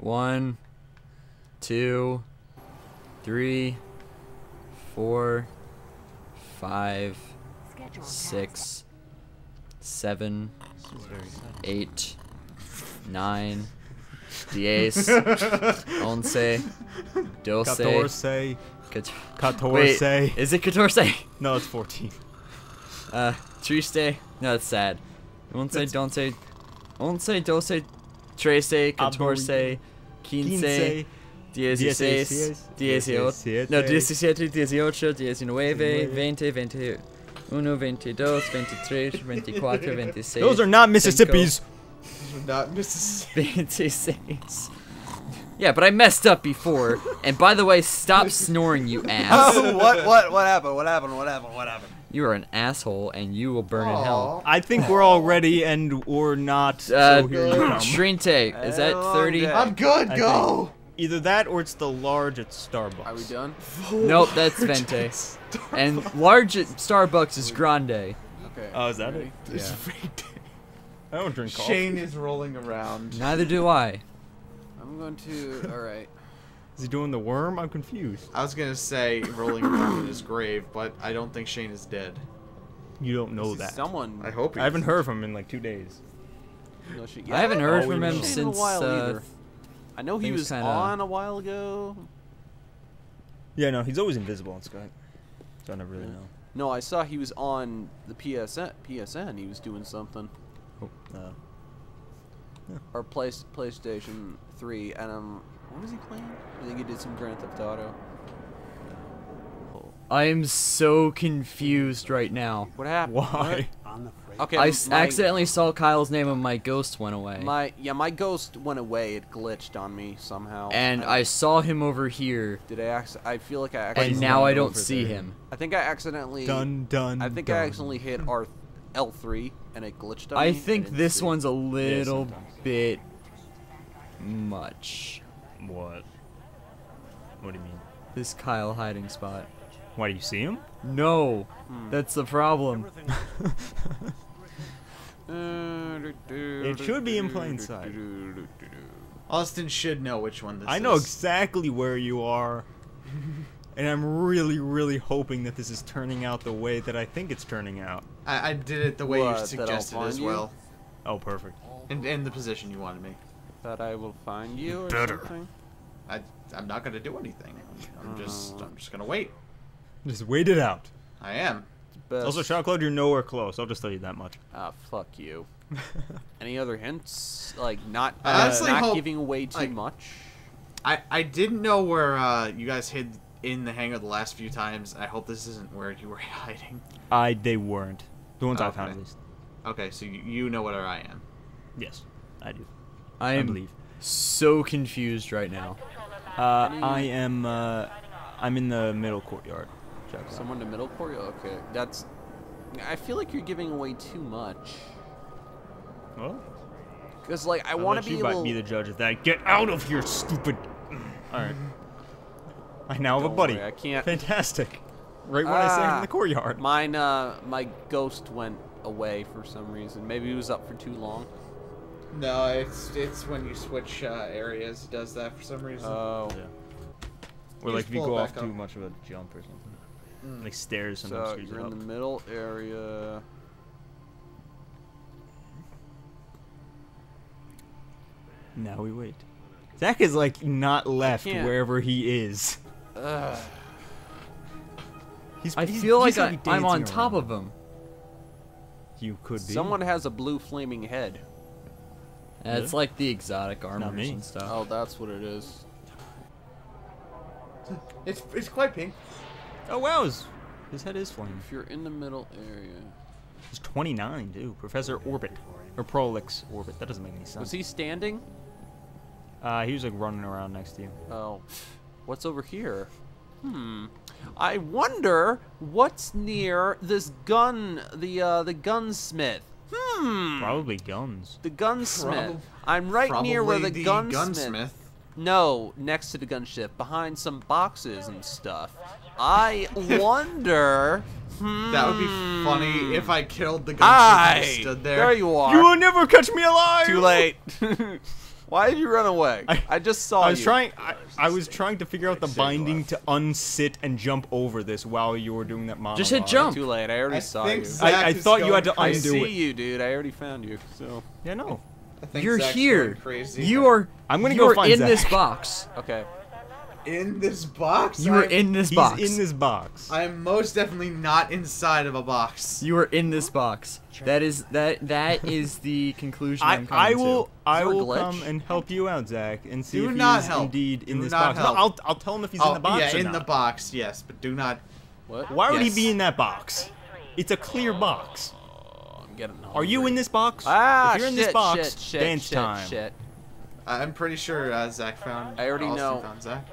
One, two, three, four, five, six, seven, eight, nine, diez, once, doce, Catorce. cat- Catorce. Wait, is it catorce? No, it's 14. Uh, triste? No, that's sad. Once, That's- donce, once, doce, trece, catorce, quince, dieciséis, dieciocho, no, diecisiete, dieciocho, diecinueve, veinte, veintiuno, veintidós, veintitrés, veinticuatro, veintiséis. Those are not Mississippi's. Those are not Mississippi. 26. Yeah, but I messed up before. And by the way, stop snoring, you ass. Oh, what, what, what happened? What happened? What happened? What happened? You are an asshole, and you will burn in hell. I think we're all ready and we're not. Uh, so here you come. Shrinte, is that 30? I'm good. I Go. Either that or it's the large at Starbucks. Are we done? Nope, that's Vente. And large at Starbucks is Grande. Okay. Oh, is that ready? it? Yeah. I don't drink coffee. Shane is rolling around. Neither do I. I'm going to. All right. Is he doing the worm? I'm confused. I was gonna say rolling around in his grave, but I don't think Shane is dead. You don't know that. Someone. I hope he I haven't heard from him in like two days. No, she, I haven't heard from him know. Shane in a since. while Uh, either. I know he was kinda- on a while ago. Yeah, no, he's always invisible on Skype. So I never really Yeah. know. No, I saw he was on the PSN. PSN. He was doing something. Oh. Uh, Or play, PlayStation 3. And um, what was he playing? I think he did some Grand Theft Auto. I am so confused right now. What happened? why? What? Okay. I s- my- accidentally saw Kyle's name and my ghost went away. My yeah, my ghost went away. It glitched on me somehow. and I saw him over here, did I acc- I feel like I and accidentally. now I over don't see there. him. I think I accidentally. Dun dun. I think dun. I accidentally hit R L3 and it glitched on me. I I think this see. one's a little sometimes. bit much. What? What do you mean? This Kyle hiding spot. Why do you see him? No, Hmm. that's the problem. It should be in plain sight. Austin should know which one this is. I know is. exactly where you are. and I'm really, really hoping that this is turning out the way that I think it's turning out. I, I did it the way What, you suggested as find you? well, Oh, perfect. And, in the position you wanted me. That I will find you or Better. something. I, I'm not gonna do anything. I'm just, Uh. I'm just gonna wait. Just wait it out. I am. Best. Also, ShadowCloud, you're nowhere close. I'll just tell you that much. Ah, fuck you. Any other hints? Like not uh, not hope- giving away too like- much. I, I didn't know where uh, you guys hid in the hangar the last few times. I hope this isn't where you were hiding. I they weren't. The ones I found at least. Okay, so you, you know where I am. Yes, I do. I I am believe. so confused right now. Uh, I am. Uh, I'm in the middle courtyard. ShadowCloud. Someone to middle courtyard. Okay, that's. I feel like you're giving away too much. Well, Cause like I want to be you able. be the judge of that. Get out of here, stupid. All right. I now have a Don't buddy. worry, I can't- Fantastic. Right when I say in Ah, the courtyard. Mine, uh, my ghost went away for some reason. Maybe he was up for too long. No, it's it's when you switch uh, areas, it does that for some reason. Oh, Yeah. Or You like if you go it off back too up. much of a jump or something. Mm. Like stairs sometimes so screws you're it in up. the middle area. Now we wait. Zach is like not left wherever he is. Ugh. He's, I he's- feel he's like gonna I, be I'm on top around. of him. You could be. Someone has a blue flaming head. It's like the exotic armors me. and stuff. Oh, that's what it is. It's it's quite pink. Oh wow, his, his head is flaming. If you're in the middle area, He's 29 dude. Professor Orbit or Prolix Orbit. That doesn't make any sense. was he standing? Uh, he was like running around next to you. Oh, what's over here? Hmm. I wonder what's near this gun, the uh, the gunsmith. Hmm. Probably guns. The gunsmith. Prob- I'm right near where the, Probably gunsmith. No, next to the gunship, behind some boxes and stuff. I wonder. Hmm. That would be funny if I killed the gunship I and stood there. There you are. You will never catch me alive. Too late. Why did you run away? I- I, just saw I was you. trying. I, I was trying to figure out the binding to unsit and jump over this while you were doing that monologue. Just hit jump. Too late. I already I saw you. Zach I- I thought you had to I undo crazy. see you, dude. I already found you. So Yeah, no. I think You're Zach's here. going Crazy. You are. I'm gonna you go are find in this box. okay. In this box. You are I'm- in this He's box. in this box. I'm most definitely not inside of a box. You are in this box. That is that. That is the conclusion. I, I'm coming I will To. I Is there a will glitch? come and help you out, Zach, and see Do if not he's help. indeed in Do this not box. help. No, I'll I'll tell him if he's oh, in the box yeah, or in not. the box, yes, but do not. What? Why would he be in that box? It's a clear box. I'm getting Are you in this box? Ah, if you're in shit, this box, shit, shit, dance shit, time. Shit. I'm pretty sure uh, Zach found. I already Austin know. Found Zach.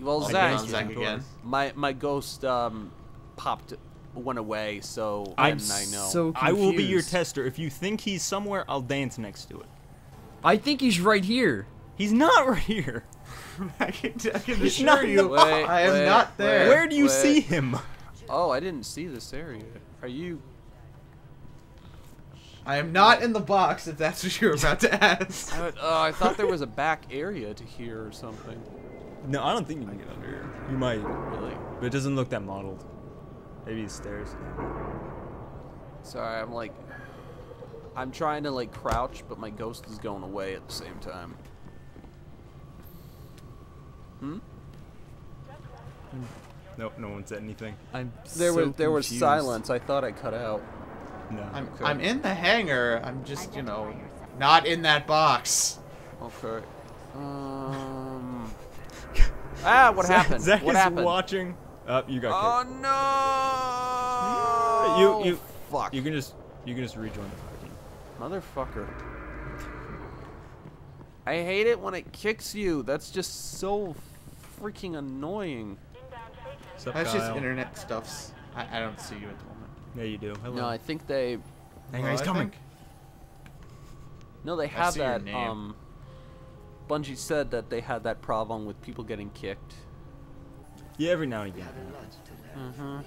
Well, I Zach, Zach again. my my ghost um popped went away, so I'm and I know. so I will be your tester. If you think he's somewhere, I'll dance next to it. I think he's right here. He's not right here. I can, I can He's assure not you, Wait, I am wait, not there. wait. Where do you wait. see him? Oh, I didn't see this area. Are you? I am not in the box. If that's what you're about to ask. I, oh, I thought there was a back area to here or something. No, I don't think you can get under here. You might, Really? but it doesn't look that modeled. Maybe it's stairs. Sorry, I'm like, I'm trying to like crouch, but my ghost is going away at the same time. Hmm. No, no one said anything. I'm. There so was there was silence. I thought I cut out. No. I'm, Okay. I'm in the hangar. I'm just, you know, not in that box. Okay. Um. Ah, what Zach, happened? Zach what is happened? watching. Uh, you got Oh kicked. no! You- you- fuck. You can just you can just rejoin the party. Motherfucker. I hate it when it kicks you. That's just so freaking annoying. What's up, That's just internet stuffs. I, I don't see you at the moment. Yeah, you do. Hello. No, I think they Hang on, he's coming. no they have see your that name. um Bungie said that they had that problem with people getting kicked. Yeah, every now and again. Mm-hmm.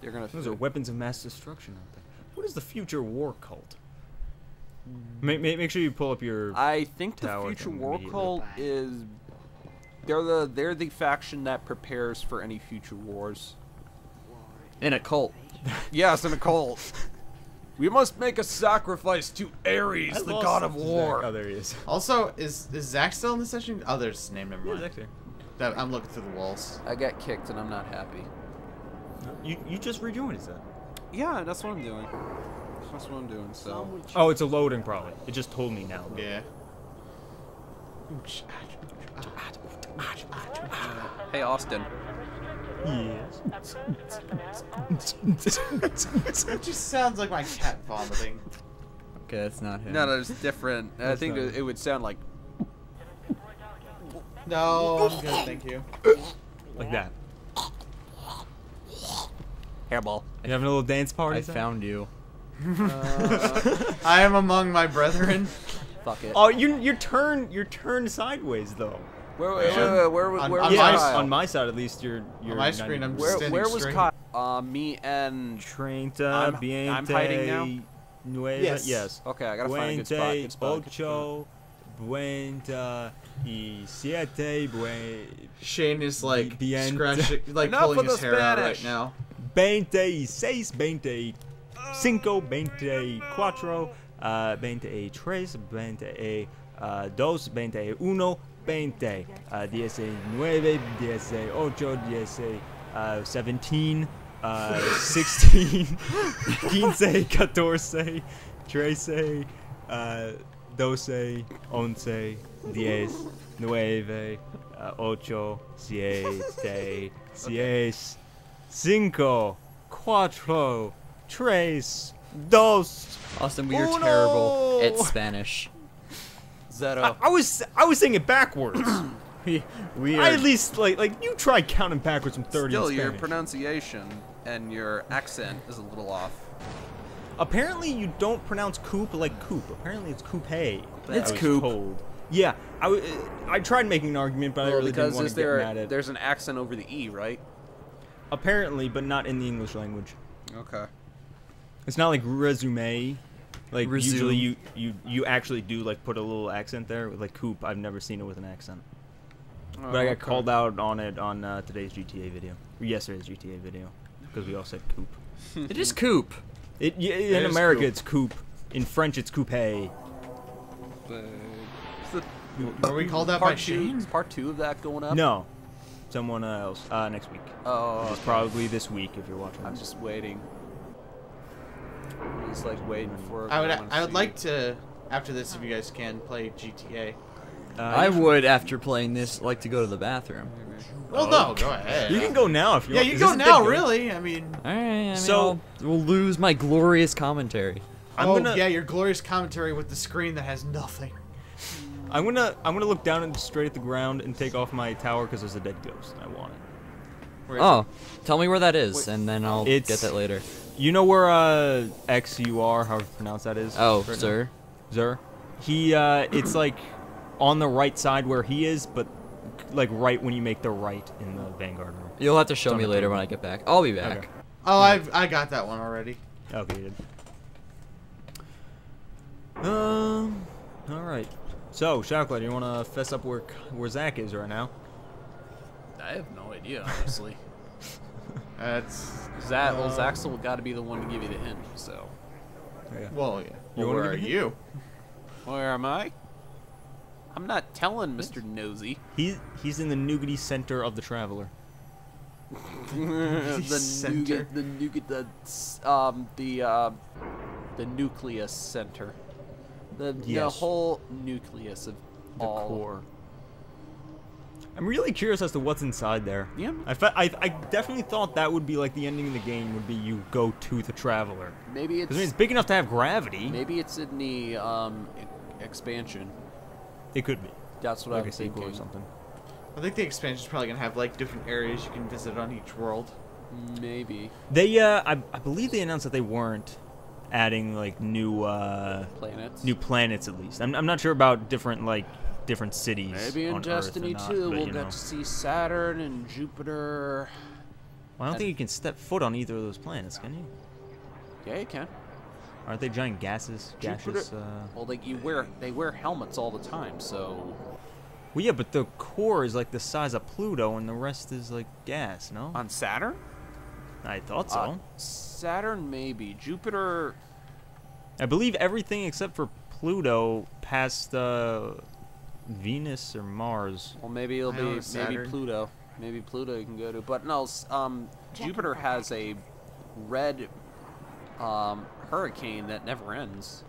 They're gonna Those fi- are weapons of mass destruction out there. What is the future war cult? Make, make, make sure you pull up your. I think the Tower future war cult is they're the they're the faction that prepares for any future wars. In a cult. Yes, in a cult. we must make a sacrifice to Ares, I the god of Zach. war. Oh, there he is. Also, is is Zach still in the session? Oh, there's his name. Never Yeah. Zach's here. That, I'm looking through the walls. I got kicked and I'm not happy. You you just rejoined, is that? Yeah, that's what I'm doing. That's what I'm doing. So Oh, it's a loading probably. It just told me now. Yeah. hey, Austin. Yes. It just sounds like my cat vomiting. Okay, that's not him. No, that's different. I think it, it would sound like No, I'm good, thank you. Like that. hairball. You having a little dance party? I Zach? found you. Uh, I am among my brethren. Fuck it. Oh, you you're turned you're turned sideways though. Where, where, where, where, where, On- where on was yeah, my- Kyle? on my side at least you're you're. my 90 screen, I'm where, standing where was straight. Kyle? Uh, me and Treinta, I'm- Biente, I'm hiding now? Nueva, Yes. yes. okay, I gotta find a good spot. Veinte, Good spot. Good spot. ocho, veinte y siete, bue- Shane is like The end. scratching, like Enough pulling his the hair out right now. veinte y seis, veinte cinco, veinte cuatro, uh, veinte y tres, veinte y uh, dos, veinte y uno, veinte, uh, diez y nueve, diez y ocho, diez y uh, seventeen, uh, sixteen, quince, catorce, trece, uh, doce, once, diez, nueve, uh, ocho, siete, seis, cinco, cuatro, tres, dos. Austin, we are terrible at Spanish. I, Zero. I was I was saying it backwards. We, we are. I at least like like you try counting backwards from thirty. Still, in your pronunciation and your accent is a little off. Apparently, you don't pronounce coupe like coupe. Apparently, it's coupe. It's I was coupe. told. Yeah, I, w- I tried making an argument, but I really didn't because want is to get mad at. there's an accent over the e, right? Apparently, but not in the English language. Okay. It's not like resume. Like Resume. usually you, you you actually do like put a little accent there. With like Coop, I've never seen it with an accent. But I got called out on it on uh, today's GTA video, or yesterday's GTA video, because we all said Coop. It is Coop. It, yeah, It in is America Coop. it's Coop. In French it's Coupe. Are we called out by part two? Shane? Is part two of that going up? No, someone else. Uh, next week. Oh, It's probably this week if you're watching. I'm this. just waiting. I'm like waiting for. I would I would see. like to after this if you guys can play GTA. Uh, I would, after playing this, like to go to the bathroom. Well, no, go ahead. You can go now if you Yeah, want. you Is can go now. Really? I mean, All right. I mean, So- I'll, we'll lose my glorious commentary. I'm oh gonna. yeah, your glorious commentary with the screen that has nothing. I'm gonna. I'm gonna look down and straight at the ground and take off my tower because there's a dead ghost. I want it. Where is Oh, tell me where that is, Wait. and then I'll get that later. You know where uh X U R, however you pronounce that is? Oh, right now? sir. Zer. He uh, it's like on the right side where he is, but like right when you make the right in the Vanguard room. You'll have to show on me later when I get back. I'll be back. Okay. Oh, I've I got that one already. Okay, you did. Um. All right. So, Shackler, do you want to fess up where where Zach is right now? I have no idea, honestly. That's Zach, well, Zach's got to be the one to give you the hint. So, Yeah. well, yeah. You Well, where are you? where am I? I'm not telling Mr. Nosy. He he's in the nougaty center of the Traveler. the Center. nougat, the nougat, the um, the uh, the nucleus center, the the whole nucleus of The all. core. I'm really curious as to what's inside there. Yeah. I, fe- I, I definitely thought that would be like the ending of the game would be you go to the Traveler. Maybe it's Because I mean, it's big enough to have gravity. maybe it's in the um e- expansion. It could be. That's what Like I'm a sequel thinking. or something. I think the expansion is probably gonna have like different areas you can visit on each world. Maybe They, uh, I, I believe they announced that they weren't adding like new, uh, planets. new planets at least. I'm, I'm not sure about different like different cities. Maybe in on Earth Destiny not, 2 but, we'll you get to see Saturn and Jupiter. Well, I don't think you can step foot on either of those planets, can you? Yeah, you can. Aren't they giant gases? Gaseous. Uh... Well, they you wear they wear helmets all the time, so Well, yeah, but the core is like the size of Pluto, and the rest is like gas. No, on Saturn. I thought so. Uh, Saturn maybe. Jupiter. I believe everything except for Pluto past uh, Venus or Mars. Well, maybe it'll I be maybe. Pluto. Maybe Pluto you can go to. But no, um, Jupiter has a red um, hurricane that never ends.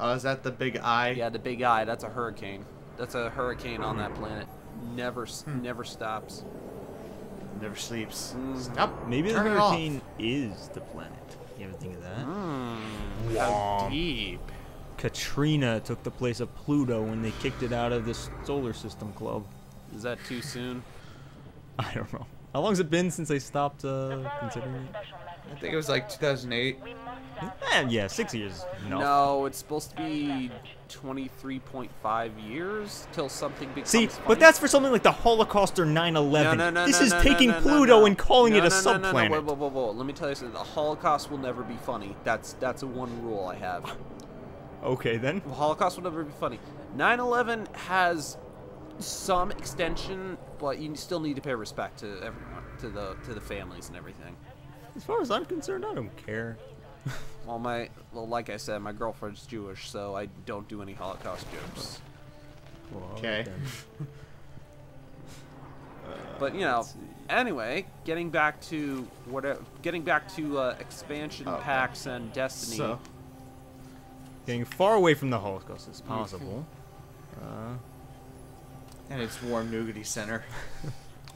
Oh, is that the big eye? Yeah, the big eye. That's a hurricane. That's a hurricane on that planet. Never s never stops. Never sleeps. Mm. Stop. Maybe the Turn it off. hurricane is the planet. You ever think of that? Mm, how deep? Katrina took the place of Pluto when they kicked it out of the solar system club. Is that too soon? I don't know. How long's it been since they stopped uh, considering it? I think it was like 2008. Eh, yeah, six years. No. No, it's supposed to be 23.5 years till something becomes See, funny. but that's for something like the Holocaust or 9/11. No, no, no, this no, is no, taking no, no, Pluto no. and calling No, it a no, no, no, no, subplanet. Whoa, whoa, whoa, whoa. Let me tell you something. The Holocaust will never be funny. That's that's a one rule I have. Okay, then. Holocaust will never be funny. 9/11 has some extension, but you still need to pay respect to everyone, to the to the families and everything. As far as I'm concerned, I don't care. Well, my well, like I said, my girlfriend's Jewish, so I don't do any Holocaust jokes. Okay. then. But you know, anyway, getting back to whatever, getting back to uh, expansion Oh, okay. packs and Destiny. So, Getting far away from the Holocaust as possible. Uh, and it's warm nougaty center.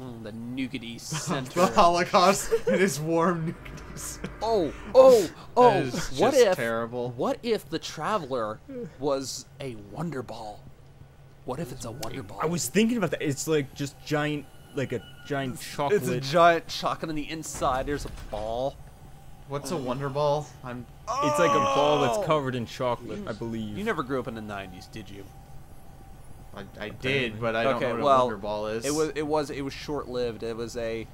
Mm, the nougaty center. the center. Holocaust. it is warm nougaty center. oh, oh, oh! That is what just if? terrible. What if the Traveler was a Wonder Ball? What if it's a Wonder Ball? I was thinking about that. It's like just giant, like a giant chocolate. It's a giant chocolate on the inside. There's a ball. What's a Wonder Ball? I'm. It's like a ball Oh! that's covered in chocolate, I believe. You never grew up in the '90s, did you? I, I did, but I don't okay, know what well, a Wonder Ball is. It was it was it was short lived. It was a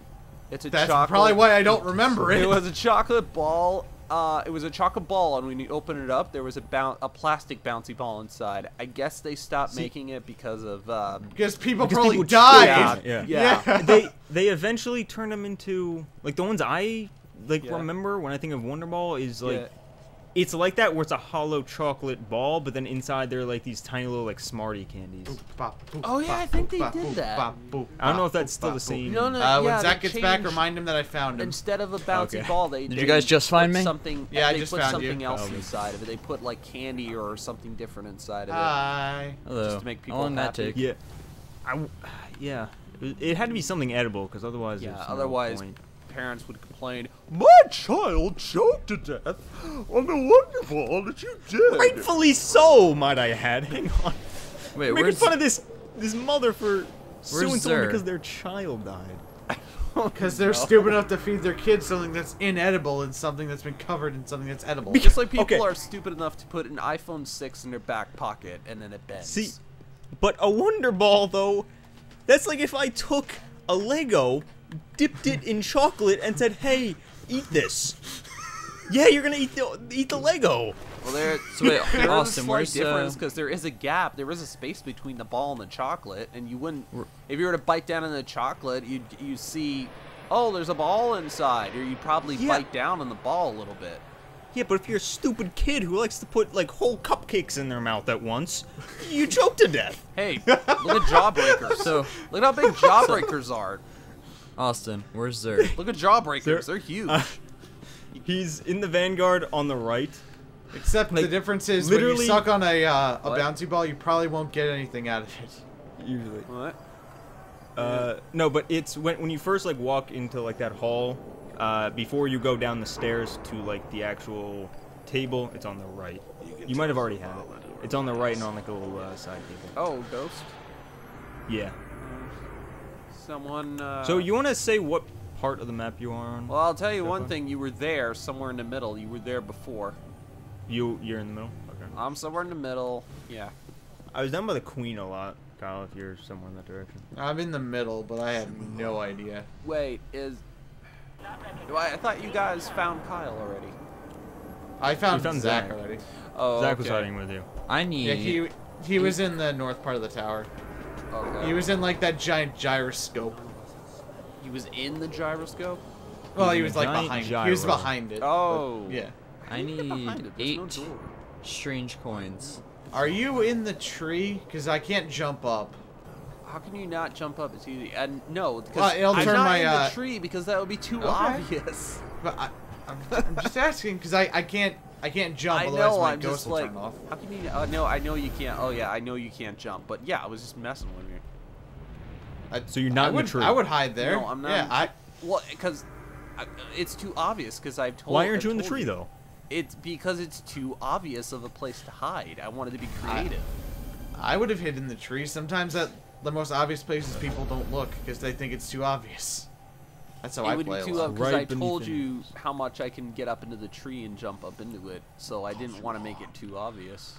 it's a That's chocolate. probably why I don't remember it. It was a chocolate ball uh, it was a chocolate ball, and when you open it up, there was a boun- a plastic bouncy ball inside. I guess they stopped making it because of um, Because people Because probably people died. tripped. Yeah. yeah. they they eventually turned them into like the ones I like Yeah. remember when I think of Wonder Ball is like Yeah. it's like that where it's a hollow chocolate ball, but then inside there are like these tiny little like Smartie candies. Oh, yeah, I think they did that. I don't know if that's still the same. No, no, Uh, yeah, when Zach they gets back, remind him that I found him. Instead of a bouncy Okay. ball, they Did they you guys just find me? Something. Yeah, I just put found you. something else Probably. inside of it. They put like candy or something different inside of it. Hi. Hello. Just to make people How long that happy. take? Yeah, I w- yeah. It, it had to be something edible because otherwise. Yeah, there's no otherwise point. Parents would complain. My child choked to death on the wonder ball that you did. rightfully so, might I add. Hang on, Wait, making fun of this this mother for suing someone Zer? because their child died. Oh, because they're stupid enough to feed their kids something that's inedible and something that's been covered in something that's edible. Just like people Okay. are stupid enough to put an iPhone 6 in their back pocket and then it bends. See, but a Wonder Ball though, that's like if I took a Lego, dipped it in chocolate, and said, "Hey, eat this." yeah, you're gonna eat the eat the Lego. well, there, So wait, there is Austin, a slight uh, difference because there is a gap. There is a space between the ball and the chocolate, and you wouldn't. If you were to bite down on the chocolate, you'd you see, oh, there's a ball inside, or you'd probably Yeah. bite down on the ball a little bit. Yeah, but if you're a stupid kid who likes to put like whole cupcakes in their mouth at once, you choke to death. Hey, look at jawbreakers. So, Look how big jawbreakers are. Austin, where's Zer? Look at jawbreakers. They're- They're huge. Uh, He's in the vanguard on the right. Except the difference is when you literally- suck on a uh, a What? bouncy ball, you probably won't get anything out of it. Usually. what? Uh, no, but it's when when you first like walk into like that hall, uh, before you go down the stairs to like the actual table, it's on the right. You might have already had it. It's on the right and on like a little uh, side table. Oh, ghost. Yeah. Someone. Uh, So you want to say what part of the map you are on? Well, I'll tell you one Stefan? thing. You were there, somewhere in the middle. You were there before. You you're in the middle. Okay. I'm somewhere in the middle. Yeah. I was down by the queen a lot, Kyle. If you're somewhere in that direction. I'm in the middle, but I have no idea. Wait, is. I I thought you guys found Kyle already. I found, found Zach, Zach. already. Oh, Zach was hiding with you. I need. Yeah, he he was in the north part of the tower. Okay. He was in like that giant gyroscope. He was in the gyroscope. Well, he was like giant behind. He was behind it. Oh. but yeah. I need it, there's no eight strange coins. Are you in the tree? Because I can't jump up. How can you not jump up? It's easy. And no, because Well, it'll I'm turn not my, in uh, the tree because that would be too Okay. obvious. But I, I'm, I'm just asking because I, I can't I can't jump. I otherwise know. my I'm ghost just like, off. how can you? Uh, no, I know you can't. Oh yeah, I know you can't jump. But yeah, I was just messing with you. I, So you're not I in the would, tree? I would hide there. No, I'm not. Yeah, I. Well, because it's too obvious. Because I've told. Why aren't you in the told tree though? It's because it's too obvious of a place to hide. I wanted to be creative. I would have hidden the tree. Sometimes at the most obvious places people don't look because they think it's too obvious. That's how it I would play be a too lot. because Right I told you nose. how much I can get up into the tree and jump up into it. So I didn't want to make it too obvious.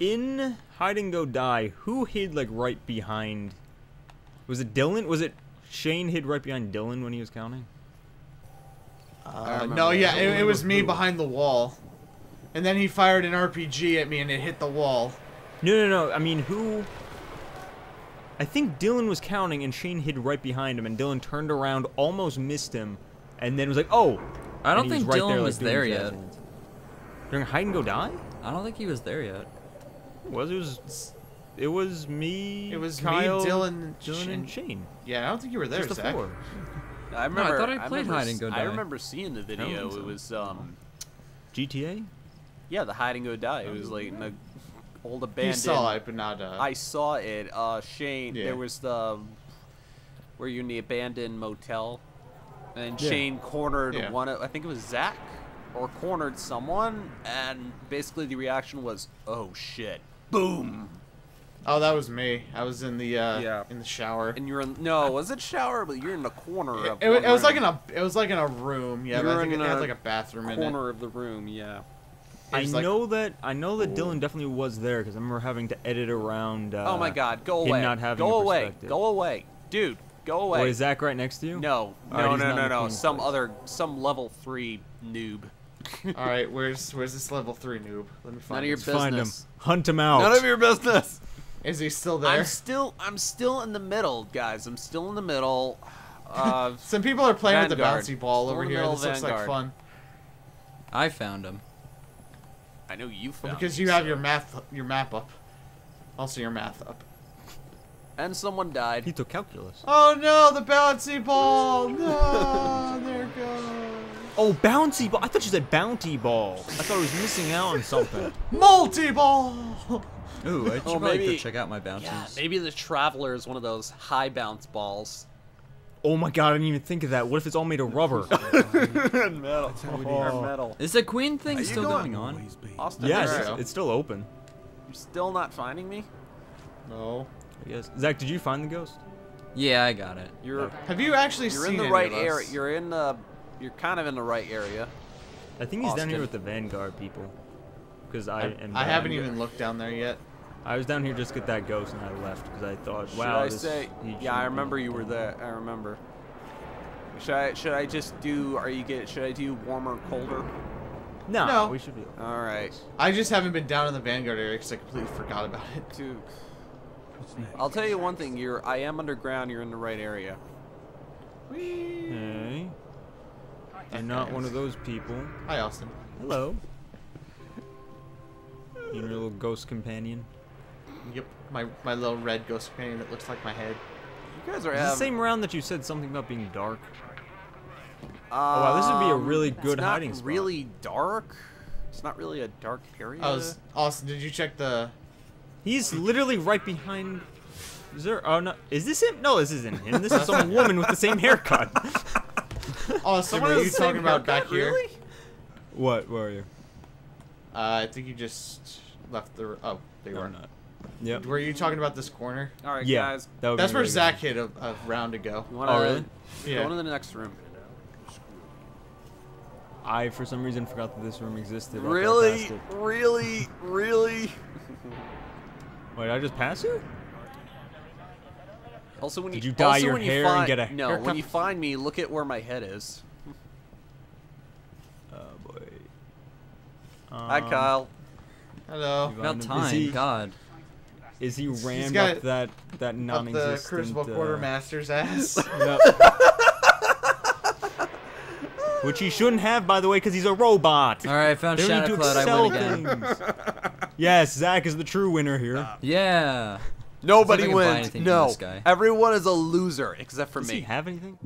In hide and go die, who hid like right behind? Was it Dylan? Was it Shane hid right behind Dylan when he was counting? Uh, no, yeah, it, it was me who. behind the wall, and then he fired an RPG at me and it hit the wall. No, no, no. I mean, who? I think Dylan was counting and Shane hid right behind him, and Dylan turned around, almost missed him, and then was like, "Oh." I don't think right Dylan there, was doing there yet. hands. During hide and go die? I don't think he was there yet. It was it was it was me? It was Kyle, me, Dylan, Dylan, and Shane. Yeah, I don't think you were there, Just the Zach. four. I remember. thought I played remember, hide and go s- I die. remember seeing the video. think It was um, GTA. yeah, the hide and go die. It was like in a old abandoned. saw it, but not. Uh, I saw it. Uh, Shane. Yeah. There was the where you're in the abandoned motel, and Yeah. Shane cornered Yeah. one. Of, I think it was Zach, or cornered someone, and basically the reaction was, "Oh shit!" Boom. oh, that was me. I was in the uh, Yeah. in the shower. And you're in no, was it shower? But you're in the corner It, of. it, it was like in a it was like in a room. Yeah, You I think in it had like a bathroom in it. corner of the room. Yeah. I like- know that I know that Dylan definitely was there because I remember having to edit around. Uh, oh my God! Go away! not having go away! Go away, dude! Go away! Wait, is Zach right next to you? No, no, he's no, not no, no. Some place. other, some level three noob. All right, where's where's this level three noob? Let me find. None of your this. Find him. Hunt him out. None of your business. Is he still there? I'm still I'm still in the middle, guys. I'm still in the middle. Uh, Some people are playing with the bouncy ball Still over here. middle This of looks like fun. I found him. I know you Well, found because me, you have so- your math your map up. Also your math up. and someone died. He took calculus. Oh no, the bouncy ball! No, there it goes. Oh, bouncy ball. I thought you said bounty ball. I thought I was missing out on something. Multi ball. Ooh, I should Oh, probably maybe- go check out my bounties. Yeah, maybe the Traveler is one of those high bounce balls. Oh my god, I didn't even think of that. What if it's all made of rubber? metal. Oh. metal. Is the queen thing you still going? going on? Austin, yes, where it's, it's still open. you're still not finding me. No. I guess. Zach, did you find the ghost? Yeah, I got it. You're Have you actually you're seen in the any right area. You're in the you're kind of in the right area. I think he's down here with the Vanguard people. Because I, I, am. I haven't even looked down there yet. I was down here just to get that ghost and I left because I thought, Should wow. I this- say? Yeah, I remember you were there. I remember. Should I should I just do? Are you get? Should I do warmer, colder? No, No. we should be. All right, I just haven't been down in the Vanguard area because I completely forgot about it. dude. I'll tell you one thing. You're. I am underground. You're in the right area. Hey. You're not one of those people. Hi, Austin. Hello. You your little ghost companion. Yep, my my little red ghost companion that looks like my head. You guys are Is the same round that you said something about being dark? Oh, wow, this would be a really Um, good it's not hiding spot. Really dark. It's not really a dark area. I was Austin. Did you check the? He's literally right behind. Is there? Oh no! Is this him? No, this isn't him. This is some woman with the same haircut. Austin, Someone were with you talking about back haircut, here? Really? What? Where are you? Uh, I think you just left the. Oh, there you No, are. Not. Yep. Were you talking about this corner? All right, Yeah. guys. That That's where really Zach good. hit a, a round ago. Wanna Oh, really? Yeah. Go into the next room. I, for some reason, forgot that this room existed. Really, really, really. Wait, I just pass it? Also, when Did you, you dye also your when you hair and find, get a no? haircut? When you find me, look at where my head is. Oh boy. Hi, Um, Kyle. Hello. About time, God. Is he rammed up that that Up the non-existent? Crucible uh, Quartermaster's ass. Yep. Which he shouldn't have, by the way, because he's a robot. All right, I found They Shadow need to Cloud. I win again. things. yes, Zach is the true winner here. Yeah. Nobody I can buy wins. No, this guy. everyone is a loser except for me. Does me. he have anything?